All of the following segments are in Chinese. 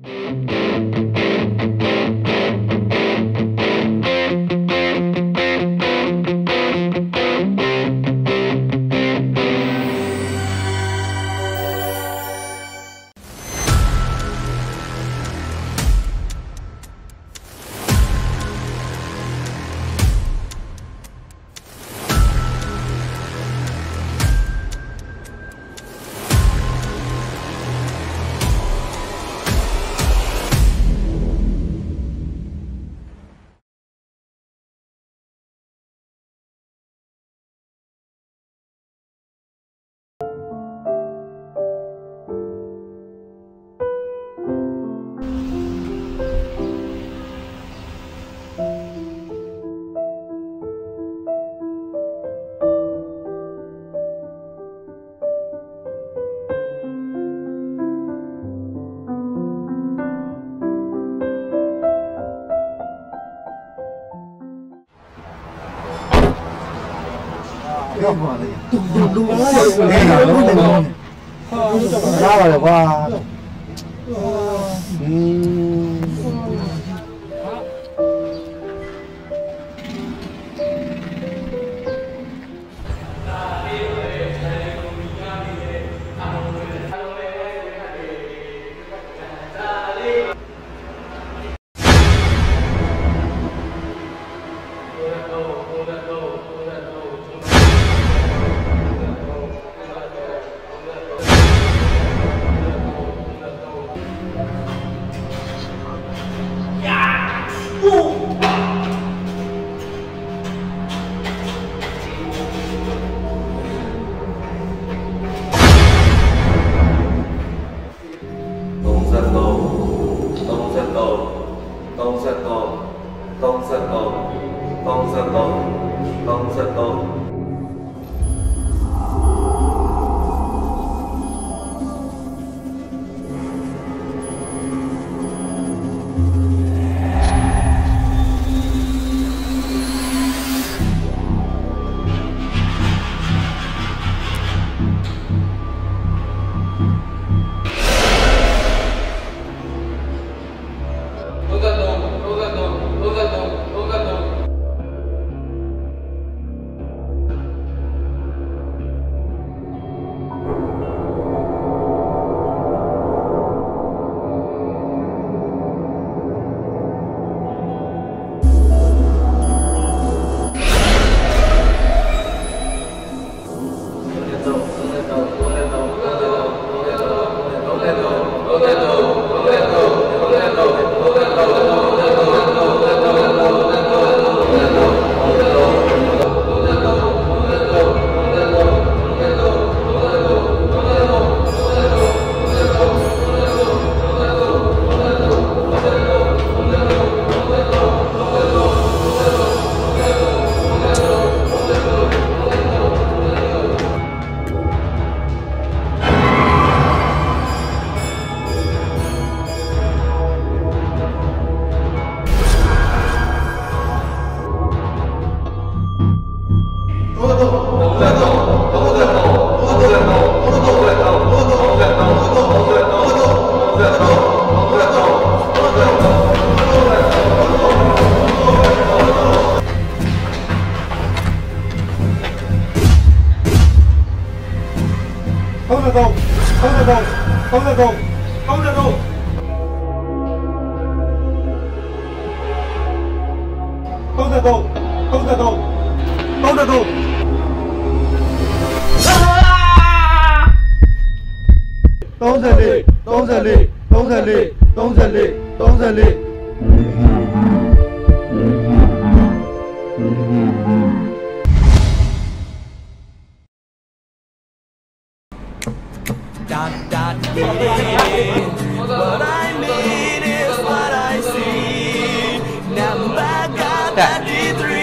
Música ပြောပါလေလူလူလားနေတာလုံးနေတော့ရပါတယ်ကွာอืม 都在抖，都在抖，都在抖，都在抖，都在抖，都在抖，都在抖啊！东胜利，东胜利，东胜利，东胜利，东胜利。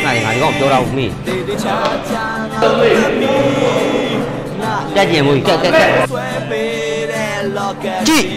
này là góc chỗ đâu mi ra gì mùi cái cái cái chị